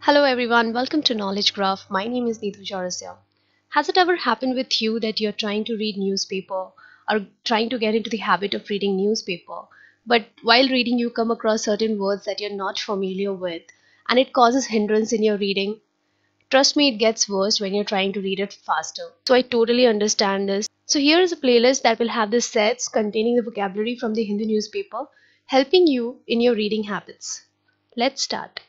Hello everyone, welcome to Knowledge Graph. My name is Nitu Chowrasia. Has it ever happened with you that you're trying to read newspaper or trying to get into the habit of reading newspaper, but while reading you come across certain words that you're not familiar with and it causes hindrance in your reading? Trust me, it gets worse when you're trying to read it faster. So I totally understand this. So here is a playlist that will have the sets containing the vocabulary from the Hindu newspaper, helping you in your reading habits. Let's start.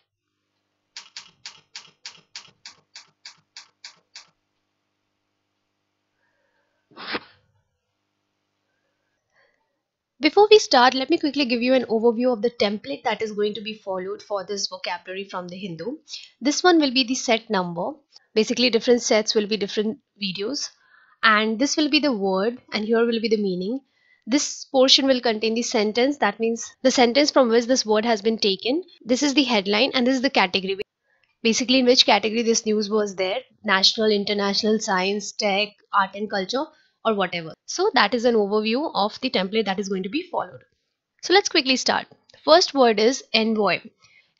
Before we start, let me quickly give you an overview of the template that is going to be followed for this vocabulary from the Hindu. This one will be the set number. Basically, different sets will be different videos. And this will be the word and here will be the meaning. This portion will contain the sentence. That means the sentence from which this word has been taken. This is the headline and this is the category. Basically, in which category this news was there. National, international, science, tech, art and culture or whatever. So that is an overview of the template that is going to be followed. So let's quickly start. First word is envoy.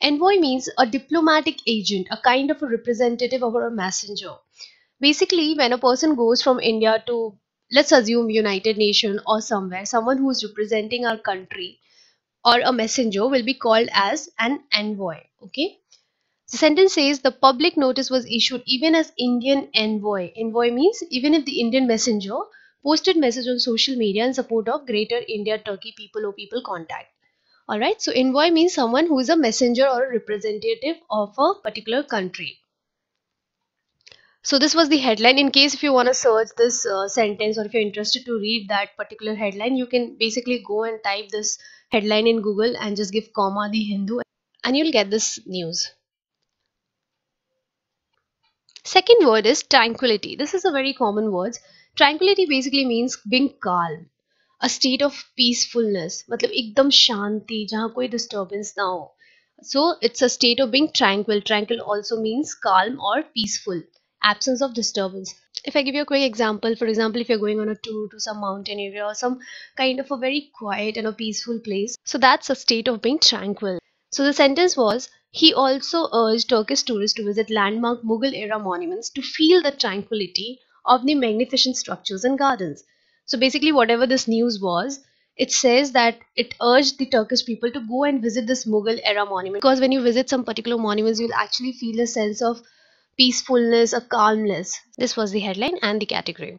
Envoy means a diplomatic agent, a kind of a representative or a messenger. Basically, when a person goes from India to, let's assume United Nation or somewhere, someone who is representing our country or a messenger will be called as an envoy. Okay. The sentence says the public notice was issued even as Indian envoy. Envoy means even if the Indian messenger posted message on social media in support of Greater India Turkey People or People Contact. Alright, so envoy means someone who is a messenger or a representative of a particular country. So this was the headline. In case if you want to search this uh, sentence or if you're interested to read that particular headline, you can basically go and type this headline in Google and just give comma the Hindu and you'll get this news. Second word is tranquility. This is a very common word. Tranquility basically means being calm. A state of peacefulness. मतलब एकदम शांति जहाँ कोई disturbance ना हो. So it's a state of being tranquil. Tranquil also means calm or peaceful. Absence of disturbance. If I give you a quick example, for example, if you're going on a tour to some mountain area or some kind of a very quiet and a peaceful place, so that's a state of being tranquil. So the sentence was he also urged Turkish tourists to visit landmark Mughal era monuments to feel the tranquility of the magnificent structures and gardens. So basically whatever this news was, it says that it urged the Turkish people to go and visit this Mughal era monument because when you visit some particular monuments you'll actually feel a sense of peacefulness, a calmness. This was the headline and the category.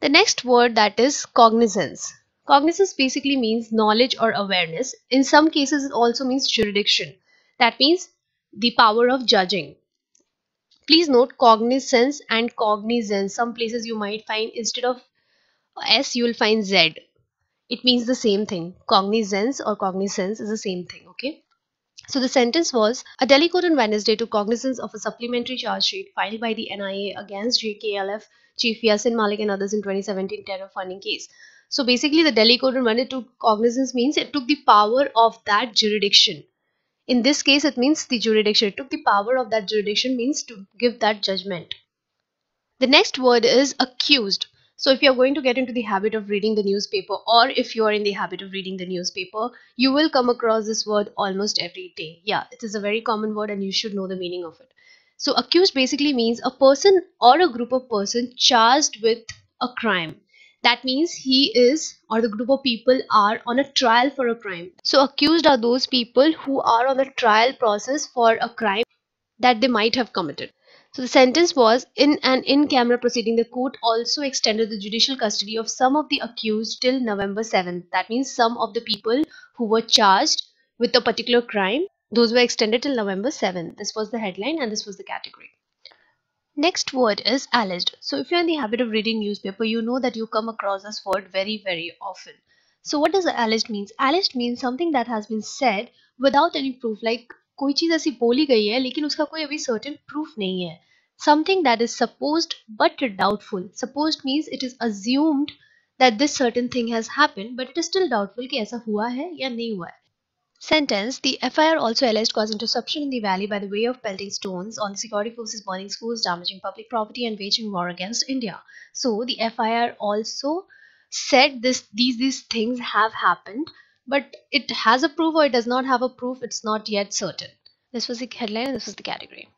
The next word that is cognizance. Cognizance basically means knowledge or awareness. In some cases, it also means jurisdiction. That means the power of judging. Please note cognizance and cognizance. Some places you might find instead of S, you will find Z. It means the same thing. Cognizance or cognizance is the same thing. Okay. So the sentence was a Delhi court on Wednesday took cognizance of a supplementary charge sheet filed by the NIA against JKLF Chief Yasin Malik and others in 2017 terror funding case. So basically the Delhi court when it took cognizance means it took the power of that jurisdiction. In this case it means the jurisdiction. It took the power of that jurisdiction means to give that judgment. The next word is accused. So if you're going to get into the habit of reading the newspaper or if you are in the habit of reading the newspaper, you will come across this word almost every day. Yeah, it is a very common word and you should know the meaning of it. So accused basically means a person or a group of person charged with a crime that means he is or the group of people are on a trial for a crime so accused are those people who are on the trial process for a crime that they might have committed so the sentence was in an in-camera proceeding the court also extended the judicial custody of some of the accused till november 7th that means some of the people who were charged with a particular crime those were extended till november 7th this was the headline and this was the category Next word is alleged. So if you're in the habit of reading newspaper, you know that you come across this word very, very often. So what does alleged means? Alleged means something that has been said without any proof. Like कोई चीज़ ऐसी बोली गई है लेकिन उसका कोई अभी certain proof नहीं है. Something that is supposed but doubtful. Supposed means it is assumed that this certain thing has happened, but it is still doubtful कि ऐसा हुआ है या नहीं हुआ है. Sentence The FIR also alleged causing disruption in the valley by the way of pelting stones on security forces burning schools, damaging public property, and waging war against India. So, the FIR also said this these these things have happened but it has a proof or it does not have a proof it's not yet certain. This was the headline and this was the category.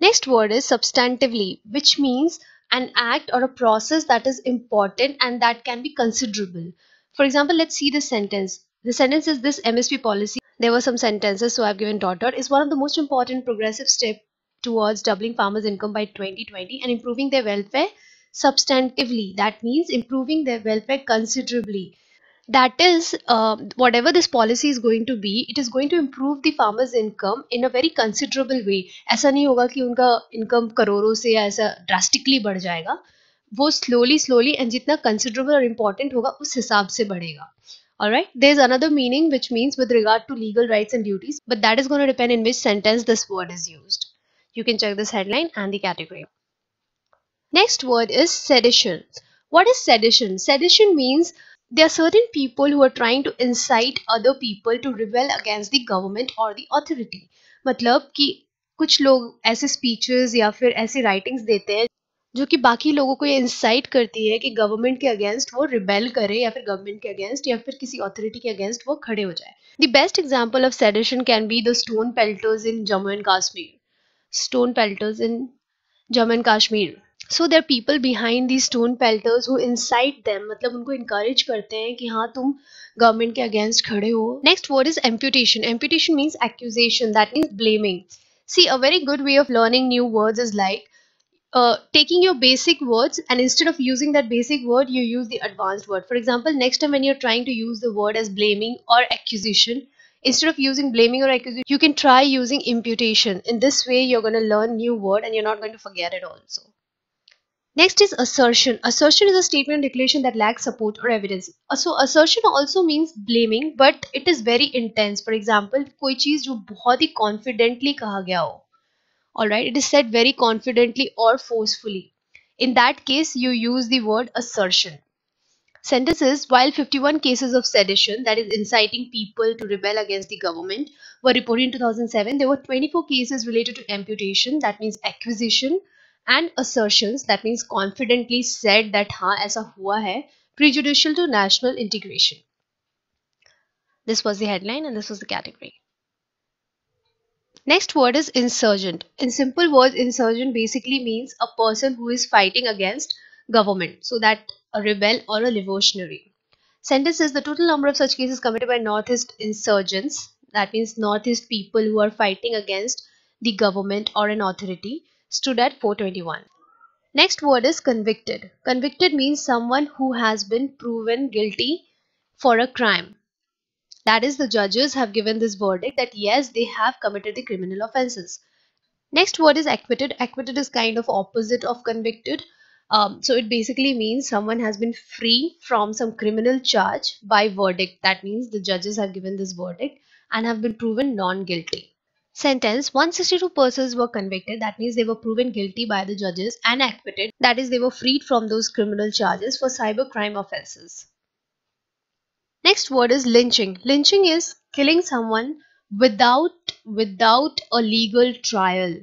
Next word is substantively which means an act or a process that is important and that can be considerable. For example let's see the sentence. The sentence is this msp policy. There were some sentences so i've given dot dot is one of the most important progressive step towards doubling farmers income by 2020 and improving their welfare substantively. That means improving their welfare considerably that is uh, whatever this policy is going to be it is going to improve the farmers income in a very considerable way ऐसा नहीं होगा कि उनका income करोड़ों से या ऐसा drastically बढ़ जाएगा वो स्लोली स्लोली एंड जितना कंसिडरेबल और इम्पोर्टेंट होगा उस हिसाब से बढ़ेगा Alright, there's another meaning which means with regard to legal rights and duties, but that is going to depend in which sentence this word is used. You can check this headline and the category. Next word is sedition. What is sedition? Sedition means there are certain people who are trying to incite other people to rebel against the government or the authority. मतलब कि कुछ लोग ऐसे speeches या फिर ऐसे writings देते हैं जो कि बाकी लोगों को ये इंसाइट करती है कि गवर्नमेंट के अगेंस्ट वो रिबेल करे या फिर गवर्नमेंट के अगेंस्ट या फिर किसी अथॉरिटी के अगेंस्ट वो खड़े हो जाए। The best example of sedition can be the stone pelters in Jammu and Kashmir stone pelters in Jammu and Kashmir so there people behind the stone pelters who incite them मतलब उनको encourage करते हैं कि हाँ तुम government के against खड़े हो। Next word is imputation imputation means accusation that means blaming see a very good way of learning new word is like taking your basic words and instead of using that basic word you use the advanced word for example next time when you are trying to use the word as blaming और accusation instead of using blaming or accusing you can try using imputation. In this way, you're going to learn new word and you're not going to forget it also. Next is assertion. Assertion is a statement or declaration that lacks support or evidence. Uh, so assertion also means blaming but it is very intense. For example, कोई चीज जो बहुत ही confidently कहा गया हो. Alright, it is said very confidently or forcefully. In that case, you use the word assertion. Sentences While 51 cases of sedition, that is inciting people to rebel against the government, were reported in 2007, there were 24 cases related to imputation, that means acquisition, and assertions that means confidently said that ha aisa hua hai prejudicial to national integration. This was the headline and this was the category. Next word is insurgent. In simple words insurgent basically means a person who is fighting against government so that a rebel or a revolutionary. Sentence is the total number of such cases committed by northeast insurgents that means northeast people who are fighting against the government or an authority stood at 421. Next word is convicted. Convicted means someone who has been proven guilty for a crime. That is, the judges have given this verdict that yes, they have committed the criminal offenses. Next word is acquitted. Acquitted is kind of opposite of convicted. Um, so it basically means someone has been free from some criminal charge by verdict. That means the judges have given this verdict and have been proven non-guilty sentence 162 persons were convicted. That means they were proven guilty by the judges and acquitted. That is they were freed from those criminal charges for cyber crime offenses. Next word is lynching. Lynching is killing someone without without a legal trial.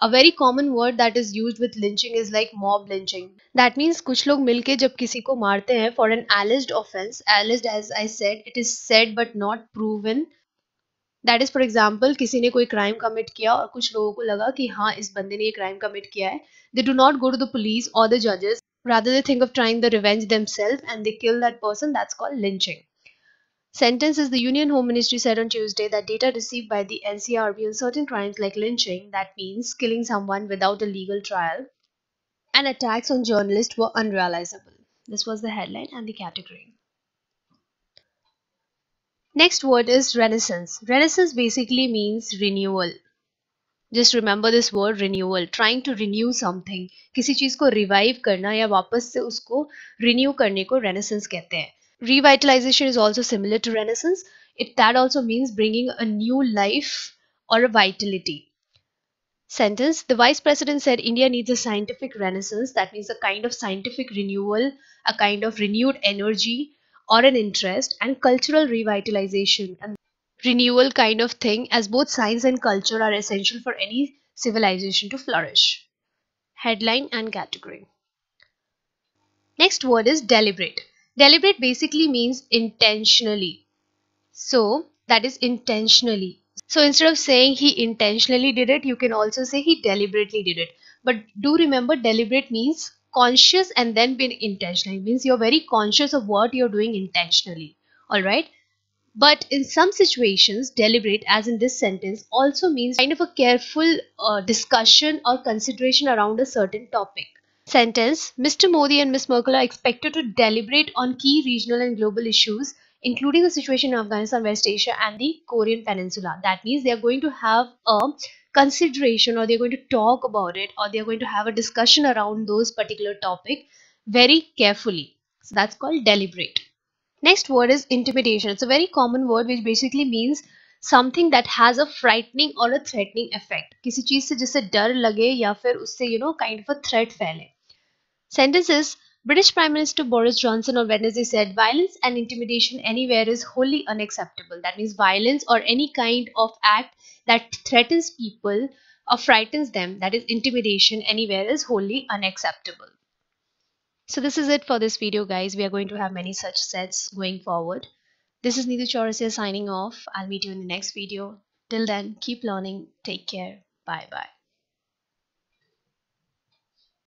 A very common word that is used with lynching is like mob lynching. That means kuch log milke jab kisi ko marte hain for an alleged offense alleged as i said it is said but not proven that is for example किसी ने कोई crime commit किया और कुछ लोगों को लगा कि हाँ इस बंदे ने ये क्राइम कमिट किया है they do not go to the police और द जजेस rather they think of trying the revenge themselves and they kill that person that's called lynching sentence is the union home ministry said on tuesday that data received by the ncrb on certain crimes like lynching that means killing someone without a legal trial and attacks on journalists were unrealizable this was the headline and the category Next word is renaissance. Renaissance basically means renewal. Just remember this word renewal. Trying to renew something. किसी चीज को revive करना या वापस से उसको renew करने को renaissance कहते हैं. Revitalization is also similar to renaissance. It that also means bringing a new life or a vitality. Sentence The Vice President said India needs a scientific renaissance. That means a kind of scientific renewal, a kind of renewed energy or an interest and cultural revitalization and renewal kind of thing as both science and culture are essential for any civilization to flourish. Headline and category. Next word is deliberate. Deliberate basically means intentionally. So that is intentionally. So instead of saying he intentionally did it, you can also say he deliberately did it. But do remember deliberate means conscious and then being intentional. It means you're very conscious of what you're doing intentionally. Alright. But in some situations, deliberate, as in this sentence, also means kind of a careful uh, discussion or consideration around a certain topic. Sentence Mr. Modi and Ms. Merkel are expected to deliberate on key regional and global issues, including the situation in Afghanistan, West Asia, and the Korean Peninsula. That means they are going to have a consideration or they're going to talk about it or they're going to have a discussion around those particular topic very carefully. So that's called deliberate. Next word is intimidation. It's a very common word which basically means something that has a frightening और अ threatening effect किसी चीज से जिससे डर लगे या फिर उससे you know kind of a threat फैले sentences British Prime Minister Boris Johnson on Wednesday said violence and intimidation anywhere is wholly unacceptable. That means violence or any kind of act that threatens people or frightens them, that is intimidation anywhere is wholly unacceptable. So this is it for this video guys. We are going to have many such sets going forward. This is Nitu Chowrasia signing off. I'll meet you in the next video. Till then, keep learning. Take care. Bye bye.